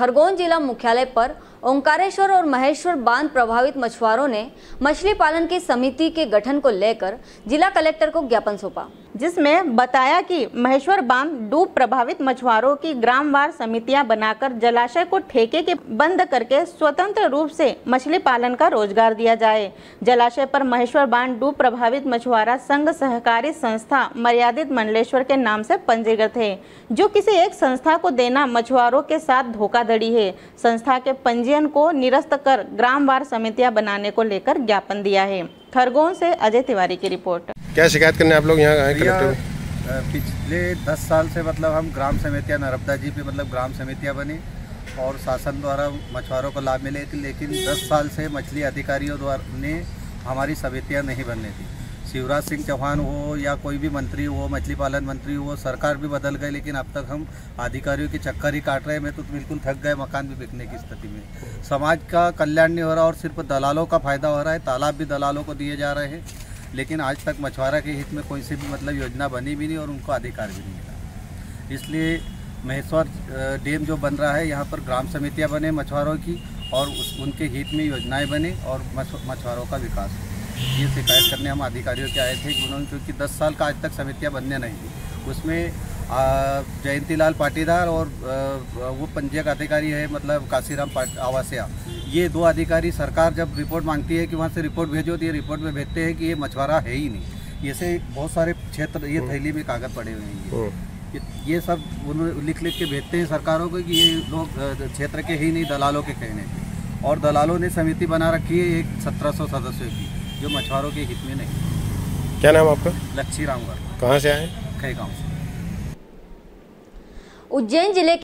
खरगोन जिला मुख्यालय पर ओंकारेश्वर और महेश्वर बाँध प्रभावित मछुआरों ने मछली पालन की समिति के गठन को लेकर जिला कलेक्टर को ज्ञापन सौंपा। जिसमें बताया कि महेश्वर बाँध डूब प्रभावित मछुआरों की ग्रामवार समितियाँ बनाकर जलाशय को ठेके के बंद करके स्वतंत्र रूप से मछली पालन का रोज़गार दिया जाए। जलाशय पर महेश्वर बाँध डूब प्रभावित मछुआरा संघ सहकारी संस्था मर्यादित मंडलेश्वर के नाम से पंजीकृत है, जो किसी एक संस्था को देना मछुआरों के साथ धोखाधड़ी है। संस्था के पंजीयन को निरस्त कर ग्रामवार समितियाँ बनाने को लेकर ज्ञापन दिया है। खरगोन से अजय तिवारी की रिपोर्ट। क्या शिकायत करने आप लोग यहाँ आए पिछले दस साल से मतलब हम ग्राम समितियाँ नर्मदा जी पे मतलब ग्राम समितियाँ बनी और शासन द्वारा मछुआरों को लाभ मिले थे लेकिन दस साल से मछली अधिकारियों द्वारा ने हमारी समितियाँ नहीं बनने थी शिवराज सिंह चौहान हो या कोई भी मंत्री हो मछली पालन मंत्री हो सरकार भी बदल गई लेकिन अब तक हम अधिकारियों के चक्कर ही काट रहे हैं। मैं तो बिल्कुल थक गए मकान भी बिकने की स्थिति में। समाज का कल्याण नहीं हो रहा और सिर्फ़ दलालों का फ़ायदा हो रहा है तालाब भी दलालों को दिए जा रहे हैं। लेकिन आज तक मछुआरा के हित में कोई सी भी मतलब योजना बनी भी नहीं और उनको अधिकार भी नहीं मिला। इसलिए महेश्वर डैम जो बन रहा है यहाँ पर ग्राम समितियाँ बने मछुआरों की और उस उनके हित में योजनाएँ बने और मछुआरों का विकास। हो ये शिकायत करने हम अधिकारियों के आए थे कि उन्होंने क्योंकि 10 साल का आज तक समितियाँ बनने नहीं थी। उसमें अ, जयंतीलाल पाटीदार और वो पंजीयक अधिकारी है मतलब काशीराम आवासिया। ये दो अधिकारी सरकार जब रिपोर्ट मांगती है कि वहाँ से रिपोर्ट भेजो तो ये रिपोर्ट में भेजते हैं कि ये मछुआरा है ही नहीं। ऐसे बहुत सारे क्षेत्र ये थैली में कागज़ पड़े हुए हैं। ये। हम्म, ये- सब उन्होंने लिख लिख के भेजते हैं सरकारों को कि ये लोग क्षेत्र के ही नहीं दलालों के कहने। पे और दलालों ने समिति बना रखी है एक सत्रह सौ सदस्यों की जो मछुआरों के हित में नहीं। क्या नाम आपका? लच्छी रामगढ़ कहाँ से आए कई गाँव से। उज्जैन ज़िले